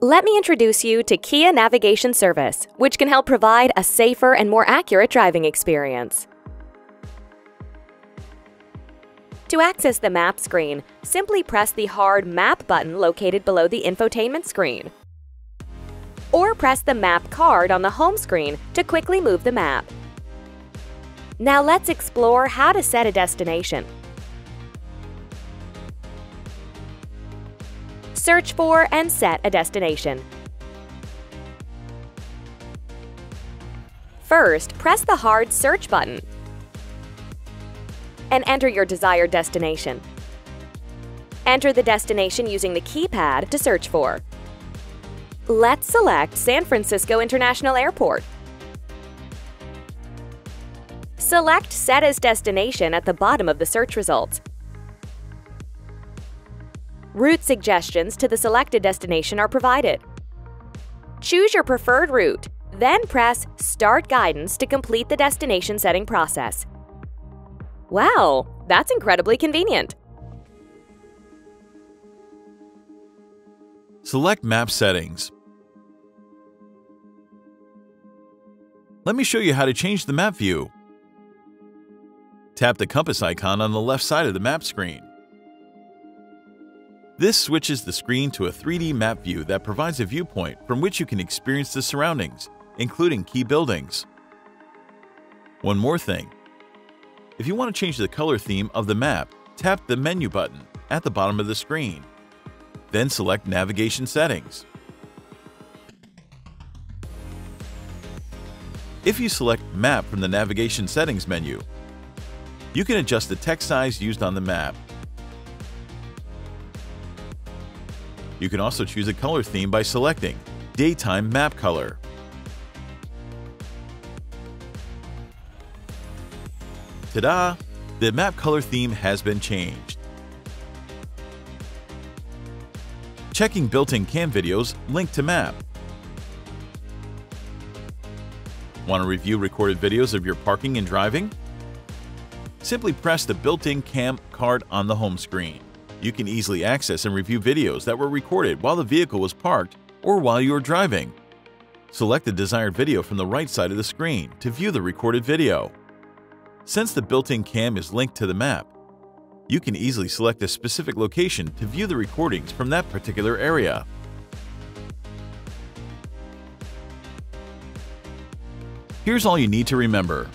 Let me introduce you to Kia Navigation Service, which can help provide a safer and more accurate driving experience. To access the map screen, simply press the hard Map button located below the infotainment screen. Or press the Map card on the home screen to quickly move the map. Now let's explore how to set a destination. Search for and set a destination. First, press the hard Search button and enter your desired destination. Enter the destination using the keypad to search for. Let's select San Francisco International Airport. Select Set as Destination at the bottom of the search results. Route suggestions to the selected destination are provided. Choose your preferred route, then press Start Guidance to complete the destination setting process. Wow, that's incredibly convenient! Select Map Settings. Let me show you how to change the map view. Tap the compass icon on the left side of the map screen. This switches the screen to a 3D map view that provides a viewpoint from which you can experience the surroundings, including key buildings. One more thing. If you want to change the color theme of the map, tap the Menu button at the bottom of the screen. Then select Navigation Settings. If you select Map from the Navigation Settings menu, you can adjust the text size used on the map You can also choose a color theme by selecting Daytime Map Color. Ta-da! The map color theme has been changed. Checking built-in cam videos linked to map. Want to review recorded videos of your parking and driving? Simply press the built-in cam card on the home screen. You can easily access and review videos that were recorded while the vehicle was parked or while you were driving. Select the desired video from the right side of the screen to view the recorded video. Since the built-in cam is linked to the map, you can easily select a specific location to view the recordings from that particular area. Here's all you need to remember.